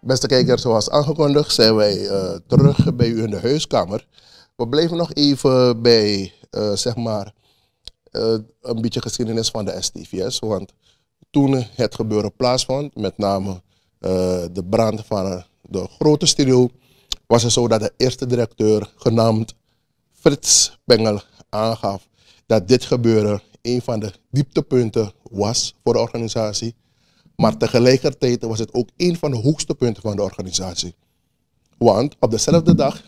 Beste kijkers, zoals aangekondigd zijn wij uh, terug bij u in de huiskamer. We blijven nog even bij, uh, zeg maar, uh, een beetje geschiedenis van de STVS. Want toen het gebeuren plaatsvond, met name de brand van de grote studio, was het zo dat de eerste directeur, genaamd Frits Bengel, aangaf dat dit gebeuren een van de dieptepunten was voor de organisatie. Maar tegelijkertijd was het ook een van de hoogste punten van de organisatie. Want op dezelfde dag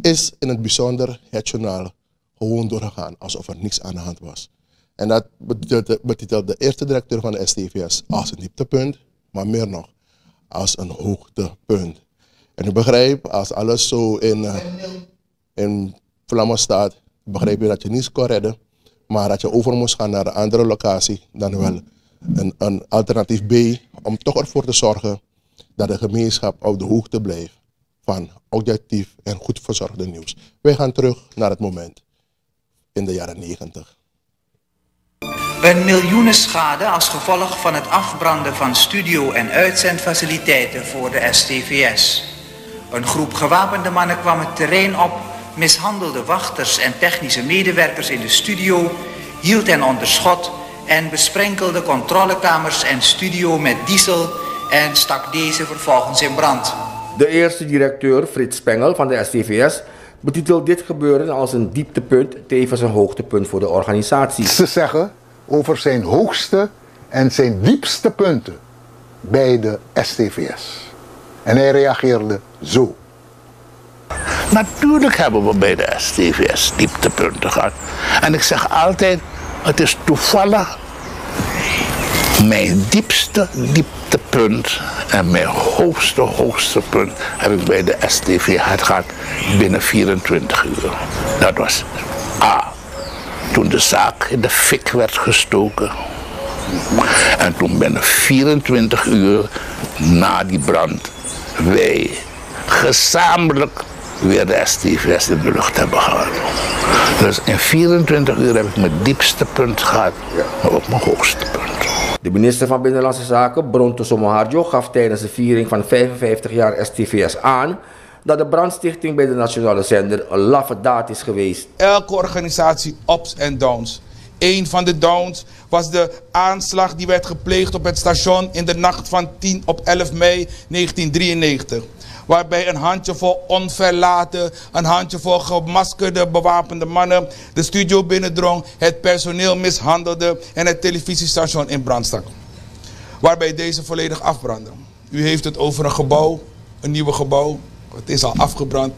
is in het bijzonder het journaal gewoon doorgegaan alsof er niks aan de hand was. En dat betitelt de eerste directeur van de STVS als een dieptepunt, maar meer nog als een hoogtepunt. En ik begrijp, als alles zo in, uh, in vlammen staat, begrijp je dat je niets kan redden, maar dat je over moest gaan naar een andere locatie dan wel een, een alternatief B, om toch ervoor te zorgen dat de gemeenschap op de hoogte blijft van objectief en goed verzorgde nieuws. Wij gaan terug naar het moment in de jaren 90. Een miljoenenschade als gevolg van het afbranden van studio- en uitzendfaciliteiten voor de STVS. Een groep gewapende mannen kwam het terrein op, mishandelde wachters en technische medewerkers in de studio, hield hen onder schot en besprenkelde controlekamers en studio met diesel en stak deze vervolgens in brand. De eerste directeur, Frits Spengel van de STVS, betitelt dit gebeuren als een dieptepunt, tevens een hoogtepunt voor de organisatie. Ze zeggen over zijn hoogste en zijn diepste punten bij de STVS. En hij reageerde zo. Natuurlijk hebben we bij de STVS dieptepunten gehad. En ik zeg altijd, het is toevallig mijn diepste dieptepunt en mijn hoogste hoogste punt heb ik bij de STV gehad binnen 24 uur. Dat was A. Toen de zaak in de fik werd gestoken. En toen binnen 24 uur na die brand wij gezamenlijk weer de STVS in de lucht hebben gehad. Dus in 24 uur heb ik mijn diepste punt gehad, maar ook mijn hoogste punt. De minister van Binnenlandse Zaken, Bronto Somoharjo, gaf tijdens de viering van 55 jaar STVS aan dat de brandstichting bij de nationale zender een laffe daad is geweest. Elke organisatie ups en downs. Een van de downs was de aanslag die werd gepleegd op het station in de nacht van 10 op 11 mei 1993 waarbij een handjevol onverlaten, een handjevol gemaskerde bewapende mannen de studio binnendrong, het personeel mishandelde en het televisiestation in brand stak. Waarbij deze volledig afbrandde. U heeft het over een gebouw, een nieuw gebouw. Het is al afgebrand.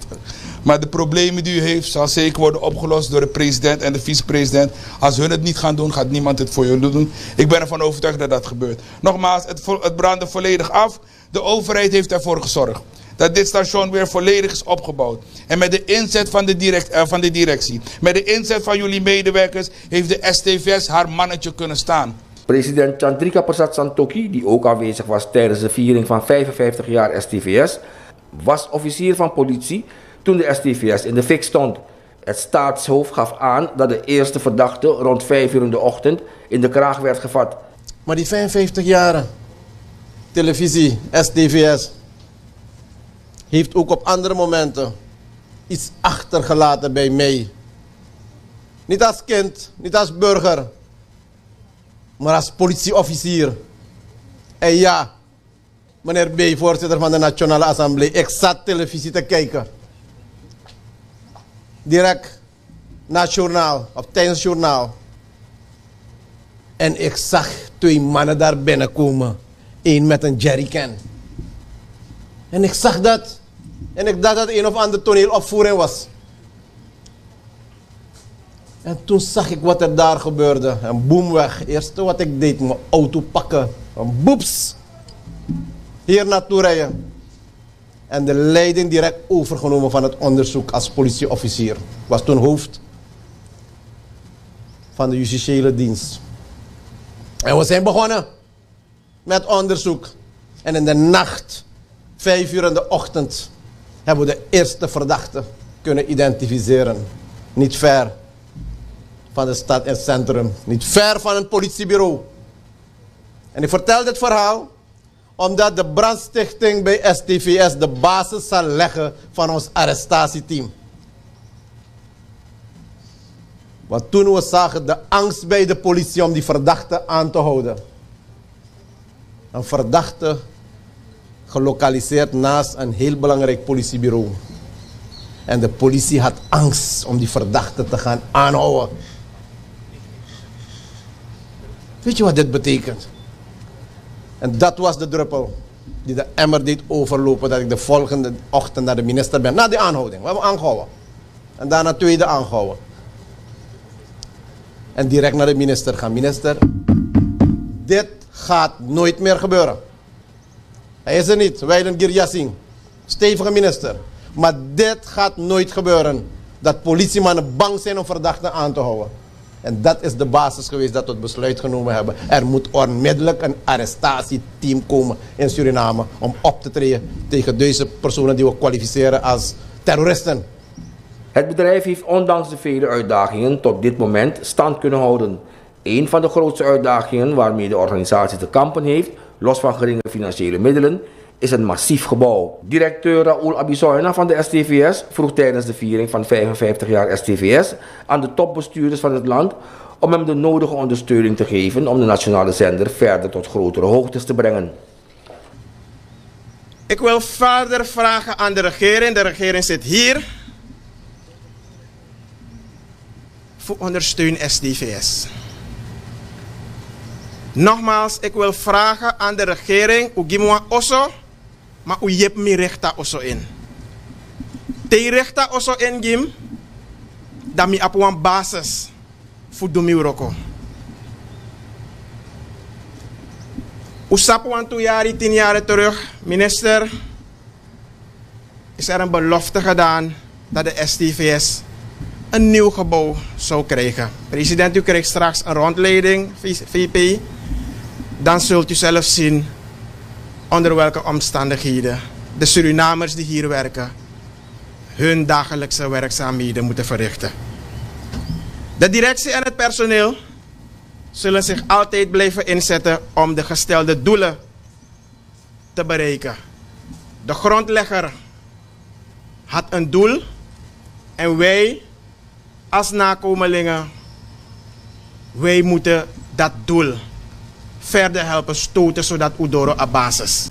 Maar de problemen die u heeft, zal zeker worden opgelost door de president en de vicepresident. Als hun het niet gaan doen, gaat niemand het voor jullie doen. Ik ben ervan overtuigd dat dat gebeurt. Nogmaals, het, het brandde volledig af. De overheid heeft ervoor gezorgd dat dit station weer volledig is opgebouwd. En met de inzet van de, direct, uh, van de directie, met de inzet van jullie medewerkers, heeft de STVS haar mannetje kunnen staan. President Chandrika Prasad Santokhi, die ook aanwezig was tijdens de viering van 55 jaar STVS, was officier van politie toen de STVS in de fik stond. Het staatshoofd gaf aan dat de eerste verdachte rond 5 uur in de ochtend in de kraag werd gevat. Maar die 55 jaren televisie, STVS, heeft ook op andere momenten iets achtergelaten bij mij. Niet als kind, niet als burger, maar als politieofficier. En ja, meneer B, voorzitter van de Nationale Assemblée, ik zat televisie te kijken. Direct na het journaal, of tijdens het journaal. En ik zag twee mannen daar binnenkomen. Eén met een jerrycan. En ik zag dat. En ik dacht dat het een of andere toneelopvoering was. En toen zag ik wat er daar gebeurde. En boem weg. Eerste wat ik deed, mijn auto pakken. En boeps. Hier naartoe rijden. En de leiding direct overgenomen van het onderzoek als politieofficier. Ik was toen hoofd van de justitiële dienst. En we zijn begonnen met onderzoek. En in de nacht, vijf uur in de ochtend, hebben we de eerste verdachte kunnen identificeren. Niet ver van de stad en centrum. Niet ver van een politiebureau. En ik vertel dit verhaal Omdat de brandstichting bij STVS de basis zal leggen van ons arrestatieteam. Want toen we zagen de angst bij de politie om die verdachte aan te houden. Een verdachte gelokaliseerd naast een heel belangrijk politiebureau. En de politie had angst om die verdachte te gaan aanhouden. Weet je wat dit betekent? En dat was de druppel die de emmer deed overlopen dat ik de volgende ochtend naar de minister ben. Na die aanhouding, we hebben aangehouden. En daarna tweede aangehouden. En direct naar de minister gaan. Minister, dit gaat nooit meer gebeuren. Hij is er niet, Wijlen Giryassing. Stevige minister. Maar dit gaat nooit gebeuren. Dat politiemannen bang zijn om verdachten aan te houden. En dat is de basis geweest dat we het besluit genomen hebben. Er moet onmiddellijk een arrestatieteam komen in Suriname om op te treden tegen deze personen die we kwalificeren als terroristen. Het bedrijf heeft ondanks de vele uitdagingen tot dit moment stand kunnen houden. Een van de grootste uitdagingen waarmee de organisatie te kampen heeft, los van geringe financiële middelen, is een massief gebouw. Directeur Raoul Abisoina van de STVS vroeg tijdens de viering van 55 jaar STVS aan de topbestuurders van het land om hem de nodige ondersteuning te geven om de nationale zender verder tot grotere hoogtes te brengen. Ik wil verder vragen aan de regering, de regering zit hier, voor ondersteun STVS. Nogmaals, ik wil vragen aan de regering, Ugimwa Osso, maar u me rechta Osso in. Te rechta Osso in Gim, dat mi op basis voor Dumi Roko. Usapu aan twee jaar, tien jaar terug, minister, is er een belofte gedaan dat de STVS een nieuw gebouw zou krijgen. President, u krijgt straks een rondleiding, VP. Dan zult u zelf zien onder welke omstandigheden de Surinamers die hier werken hun dagelijkse werkzaamheden moeten verrichten. De directie en het personeel zullen zich altijd blijven inzetten om de gestelde doelen te bereiken. De grondlegger had een doel en wij als nakomelingen, wij moeten dat doel verder helpen stoten zodat Udoro basis.